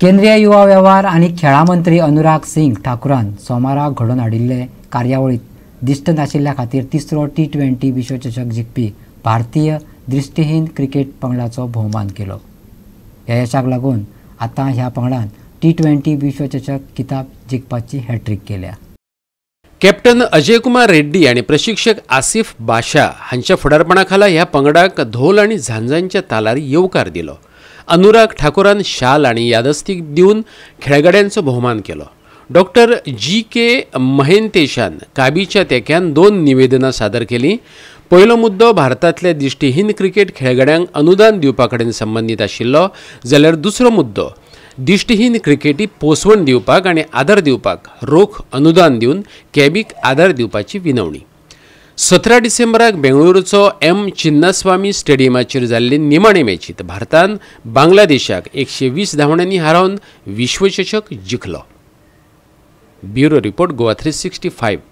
केंद्रीय युवा वेव्हार आनी खेळां मंत्री अनुराग सिंग ठाकुरान सोमारा घडोवन हाडिल्ले कार्यावळीत दिश्ट नाशिल्ल्या खातीर तिसरो टी ट्वेंटी विश्वचषक जिखपी भारतीय दृश्टीहीन क्रिकेट पंगडाचो भोवमान केलो. ह्या यशाक लागून आतां ह्या पंगडान टी ट्वेंटी विश्वचषक किताब जिखपाची हॅट्रीक केल्या. कॅप्टन अजय कुमार रेड्डी आणि प्रशिक्षक आसिफ बाशा हांच्या फुडारपणा खाला ह्या पंगडाक धोल आणि झांजांच्या तालार येवकार दिलो. अनुराग ठाकुरान शाल आणि यादस्तीक दिवन खेळगड्यांचो भोवमान केलो. डॉक्टर जी के महेंतेशान काबीच्या तेक्यान दोन निवेदनां सादर केलीं. पयलो मुद्दो भारतांतल्या दिश्टीहीन क्रिकेट खेळगड्यांक अनुदान दिवपा कडेन संबंदीत आशिल्लो. जाल्यार दुसरो मुद्दो दिश्टीहीन क्रिकेटी पोसवण दिवपाक आनी आदार दिवपाक रोख अनुदान दिवन कॅबीक आदार दिवपाची विनवणी. सतरा डिसेंबराक बेंगळुरूचो एम चिन्नास्वामी स्टेडियमाचेर जाल्ले निमाणे मॅचीत भारतान बांगलादेशाक एकशे वीस धांवड्यांनी हारावन विश्वचषक जिखलो. Bureau report Goa three sixty five